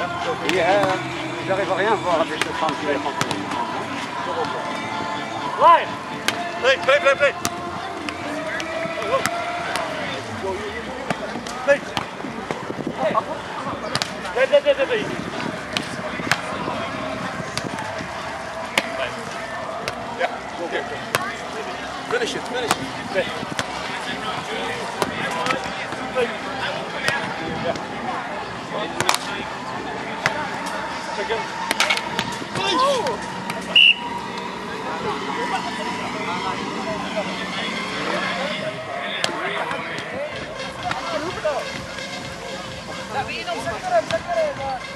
Et, J'arrive à rien voir avec ce tranquille. Line! Play, play, play, play! Play! Play, play! Yeah. Finish it, finish it. Play. Second.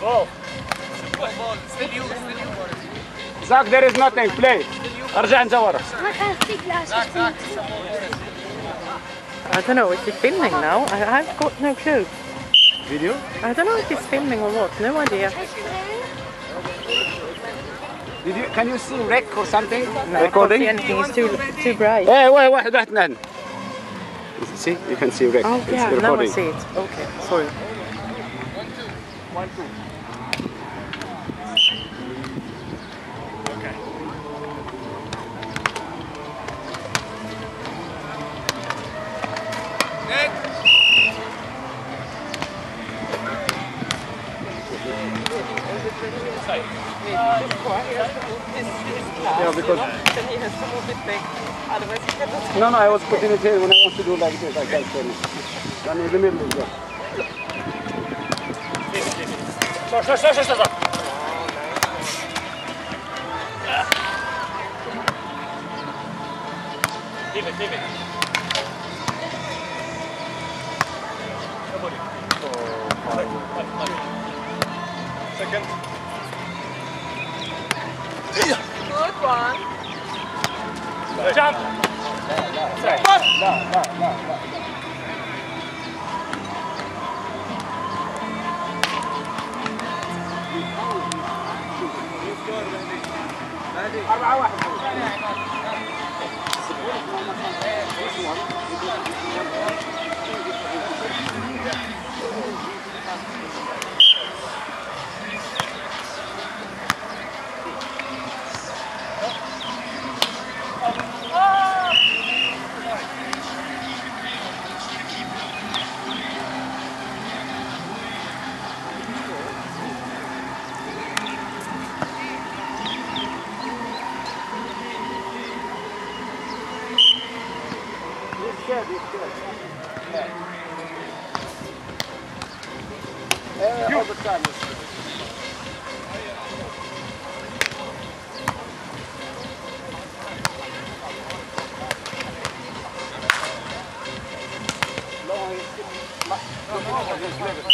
Ball. Zach, there is nothing. Play. ارجع انت ورا. ما كان في glasses. I don't know, is he filming now? I, I've got no clue. Video? I don't know if he's filming or what, no idea. Did you, can you see rec or something? No, Recording? I can't see anything, it's too, too bright. Hey, wait, wait, wait, wait. See, you can see rec. Oh, it's yeah, recording. now I see it. Okay, sorry. One, two. One, two. Yeah, because Then he has to move it back, otherwise he cannot. no, no, I was putting it here when I want to do like this. I can't turn it. Then in the middle. Yeah. Start, start, start, start, start. Leave it, leave it. Nobody. Second. Good one. Jump. Bắt. أربعة واحد 네.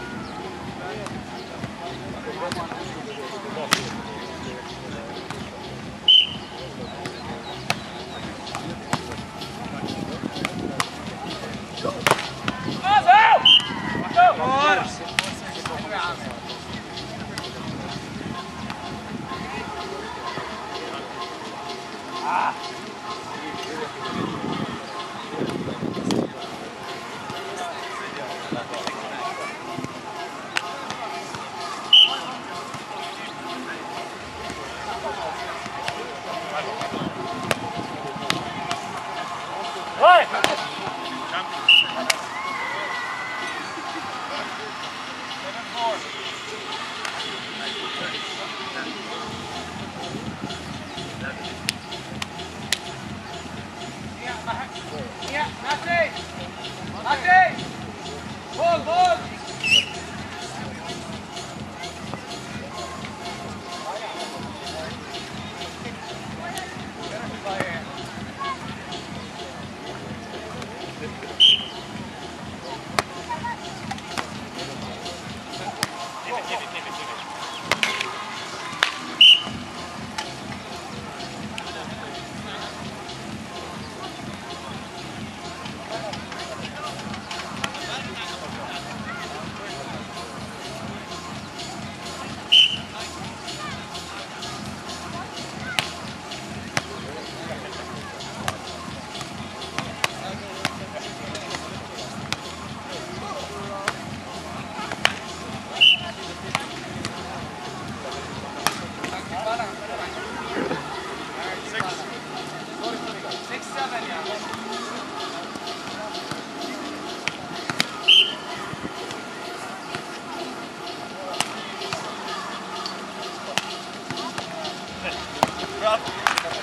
Switch,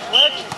switch.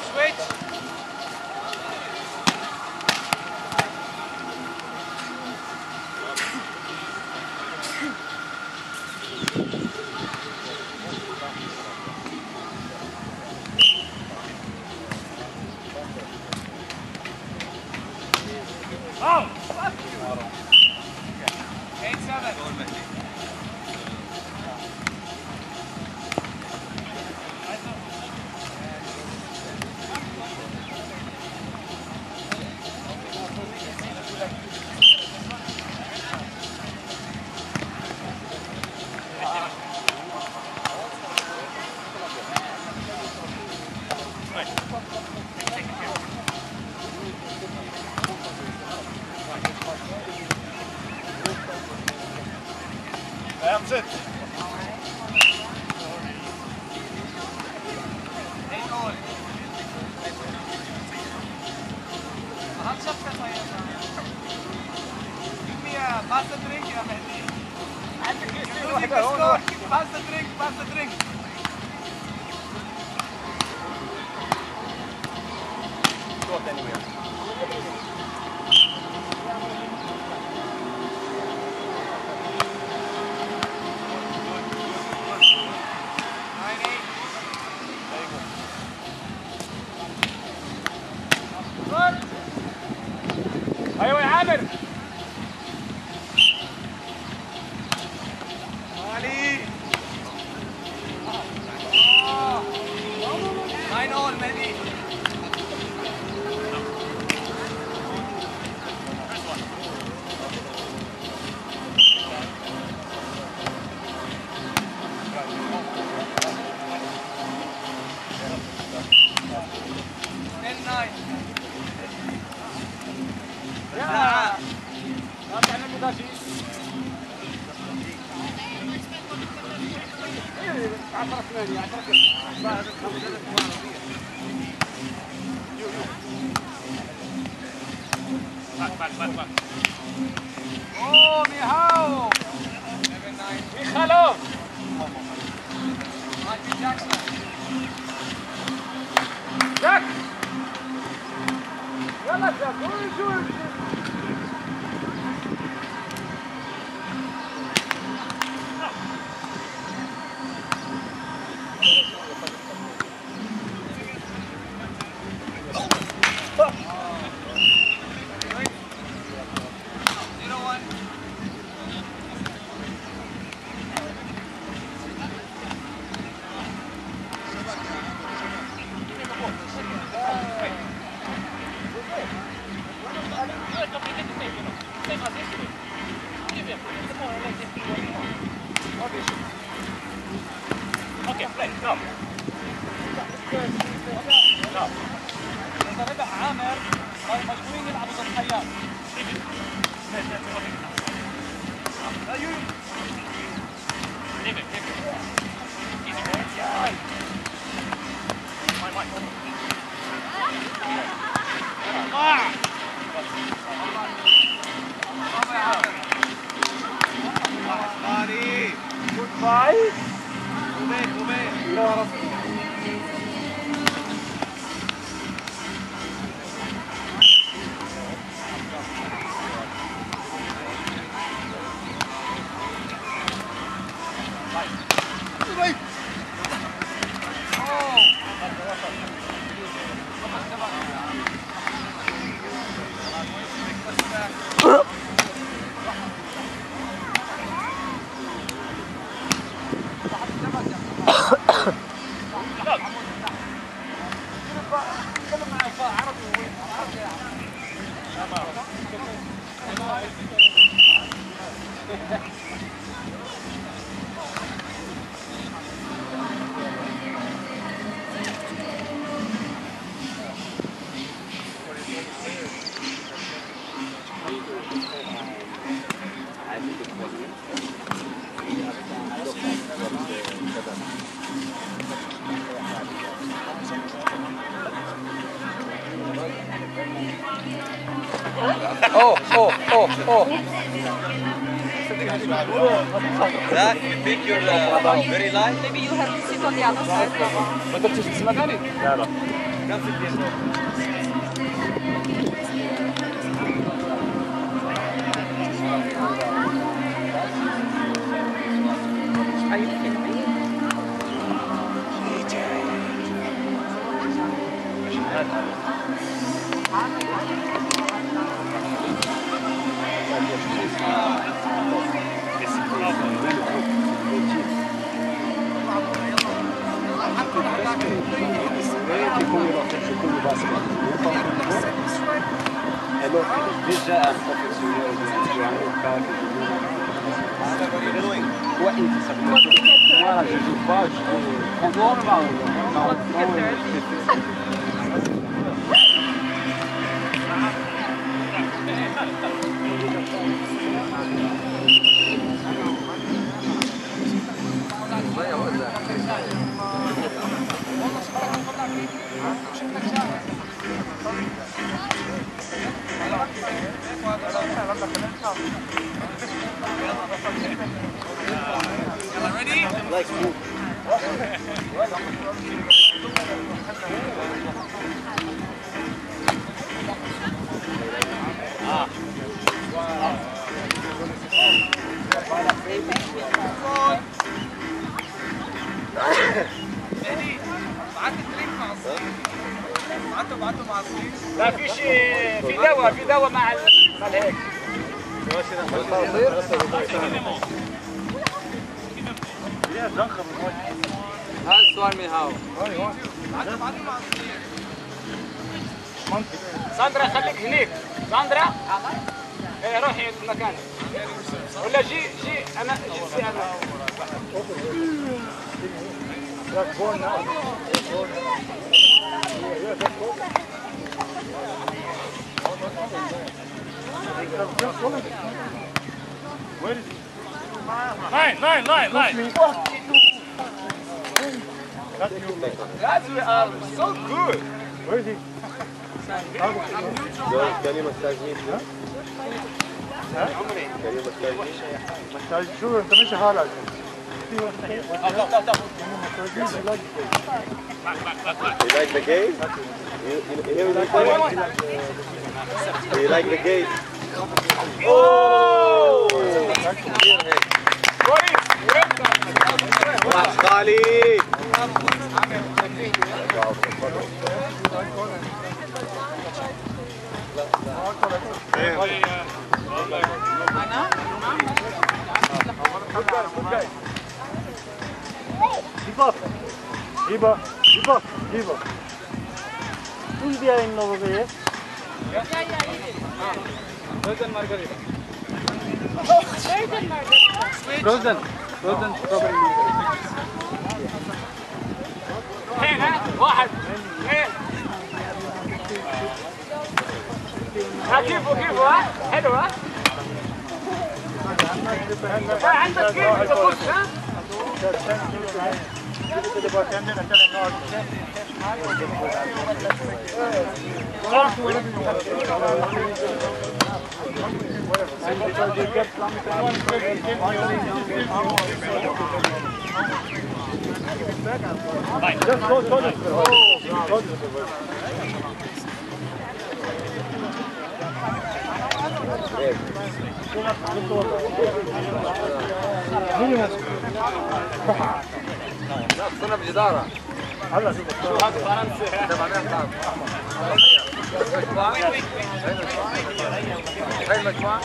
Passa drink, I think it's still like a drink, passa drink. beraber. الكرداشي عشرة ثمانية عشرة ثمانية اوه ميهاو ميخالوف Jack! Yalla Jack, where is your... Thank you. Oh, oh, oh, oh. Zach, you pick your uh, very light. Maybe you have to sit on the other side. But that's just not it. Come sit here. garagens, o é Like you. Ah. لا فيش في دواء في دواء مع مع الهيك هذا السؤال من هاو بعته بعته مع الصين ساندرا خليك هنيك ساندرا ايه روحي مكانك ولا جي جي انا جي انا Line, line, line, line. Guys, we are so good. Can you massage me? Can you massage me? شو انت ماشي حالك You like the game? You, you, you, like Do you like the game? Oh! خالي Iba, Iba, Iba. Tuj bija im novo je. Ja, ja, ja, idem. Frozen margarita. Frozen margarita. Frozen, frozen strawberry margarita. واحد اثنين ها كيفه كيفه ها حلو ها ها، عندك كيف تبص ها Don't you Fine. Just go, go, go. Oh, go, go. كنا بجدارة هلا شوف هذا فرنسي هاي المجموعة هاي المجموعة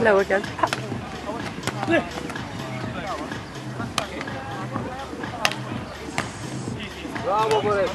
Hello again. Vamos por eso.